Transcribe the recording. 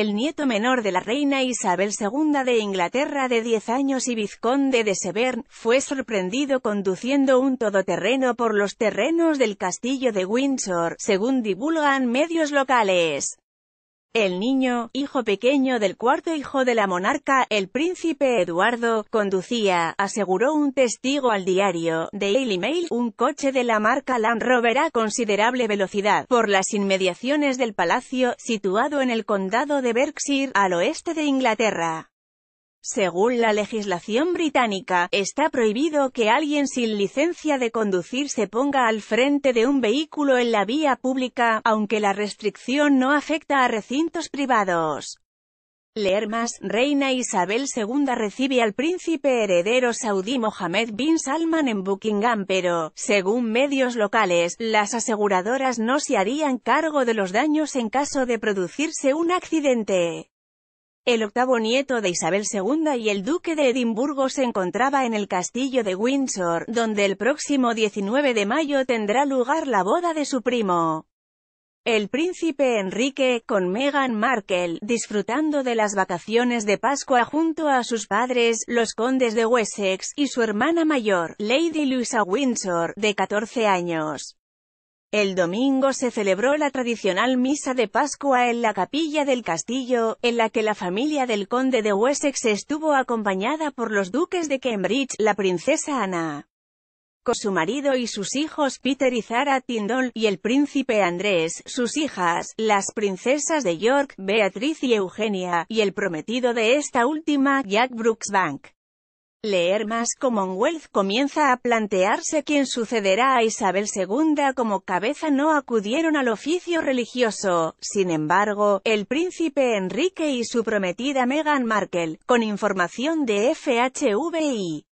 el nieto menor de la reina Isabel II de Inglaterra de 10 años y vizconde de Severn, fue sorprendido conduciendo un todoterreno por los terrenos del castillo de Windsor, según divulgan medios locales. El niño, hijo pequeño del cuarto hijo de la monarca, el príncipe Eduardo, conducía, aseguró un testigo al diario Daily Mail, un coche de la marca Land Rover a considerable velocidad, por las inmediaciones del palacio, situado en el condado de Berkshire, al oeste de Inglaterra. Según la legislación británica, está prohibido que alguien sin licencia de conducir se ponga al frente de un vehículo en la vía pública, aunque la restricción no afecta a recintos privados. Leer más, Reina Isabel II recibe al príncipe heredero saudí Mohammed bin Salman en Buckingham pero, según medios locales, las aseguradoras no se harían cargo de los daños en caso de producirse un accidente. El octavo nieto de Isabel II y el duque de Edimburgo se encontraba en el castillo de Windsor, donde el próximo 19 de mayo tendrá lugar la boda de su primo. El príncipe Enrique, con Meghan Markle, disfrutando de las vacaciones de Pascua junto a sus padres, los condes de Wessex, y su hermana mayor, Lady Louisa Windsor, de 14 años. El domingo se celebró la tradicional misa de Pascua en la capilla del castillo, en la que la familia del conde de Wessex estuvo acompañada por los duques de Cambridge, la princesa Ana, con su marido y sus hijos Peter y Zara Tyndall, y el príncipe Andrés, sus hijas, las princesas de York, Beatriz y Eugenia, y el prometido de esta última, Jack Brooksbank. Leer más Commonwealth comienza a plantearse quién sucederá a Isabel II como cabeza no acudieron al oficio religioso, sin embargo, el príncipe Enrique y su prometida Meghan Markle, con información de FHVI.